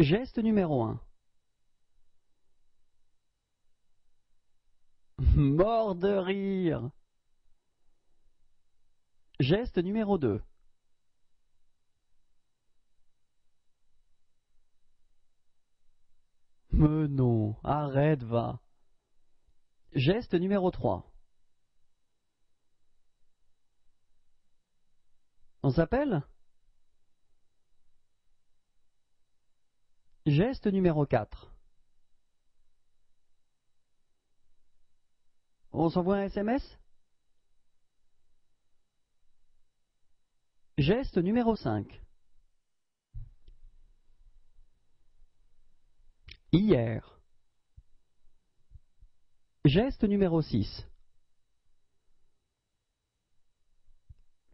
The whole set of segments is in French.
Geste numéro 1. Mort de rire. Geste numéro 2. Mais non, arrête, va. Geste numéro 3. On s'appelle? Geste numéro 4. On s'envoie un SMS Geste numéro 5. Hier. Geste numéro 6.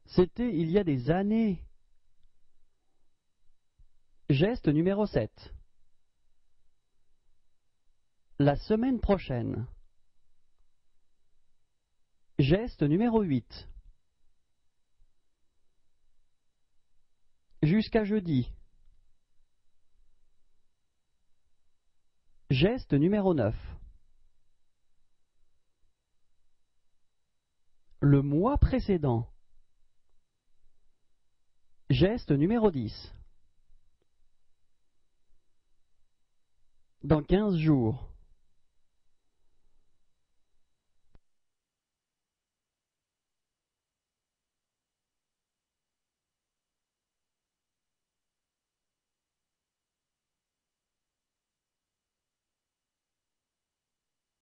C'était il y a des années. Geste numéro 7. La semaine prochaine. Geste numéro 8. Jusqu'à jeudi. Geste numéro 9. Le mois précédent. Geste numéro 10. Dans quinze jours.